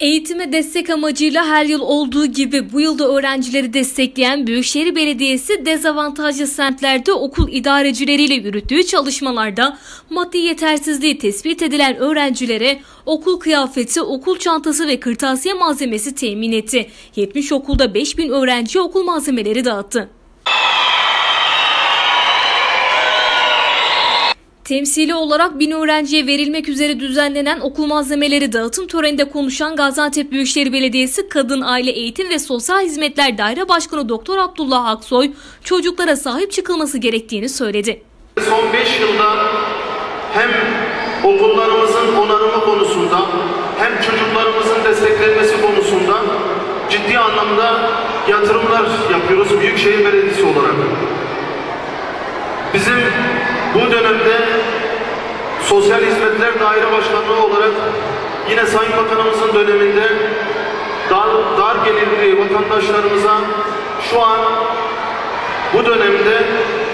Eğitime destek amacıyla her yıl olduğu gibi bu yılda öğrencileri destekleyen Büyükşehir Belediyesi dezavantajlı semtlerde okul idarecileriyle yürüttüğü çalışmalarda maddi yetersizliği tespit edilen öğrencilere okul kıyafeti, okul çantası ve kırtasiye malzemesi temin etti. 70 okulda 5000 öğrenci okul malzemeleri dağıttı. Temsili olarak bin öğrenciye verilmek üzere düzenlenen okul malzemeleri dağıtım töreninde konuşan Gaziantep Büyükşehir Belediyesi Kadın Aile Eğitim ve Sosyal Hizmetler Daire Başkanı Doktor Abdullah Aksoy çocuklara sahip çıkılması gerektiğini söyledi. Son 5 yılda hem okullarımızın onarımı konusunda hem çocuklarımızın desteklenmesi konusunda ciddi anlamda yatırımlar yapıyoruz Büyükşehir Belediyesi olarak. Bizim bu dönemde Sosyal Hizmetler Daire Başkanlığı olarak yine Sayın Bakanımızın döneminde dar, dar gelirli vatandaşlarımıza şu an bu dönemde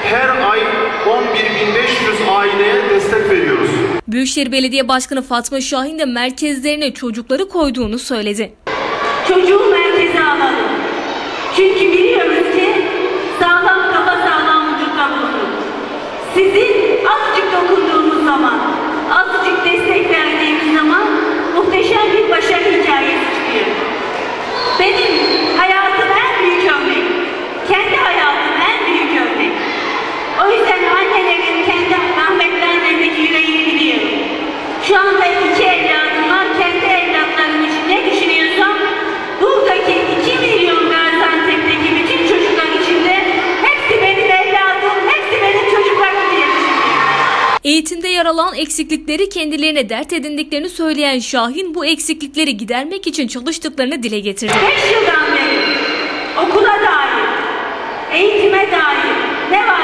her ay 11.500 aileye destek veriyoruz. Büyükşehir Belediye Başkanı Fatma Şahin de merkezlerine çocukları koyduğunu söyledi. Çocuğu merkeze alalım. Çünkü biliyoruz Eğitimde yer alan eksiklikleri kendilerine dert edindiklerini söyleyen Şahin bu eksiklikleri gidermek için çalıştıklarını dile getirdi. Beş yıldan beri okula dair, eğitime dair ne varsa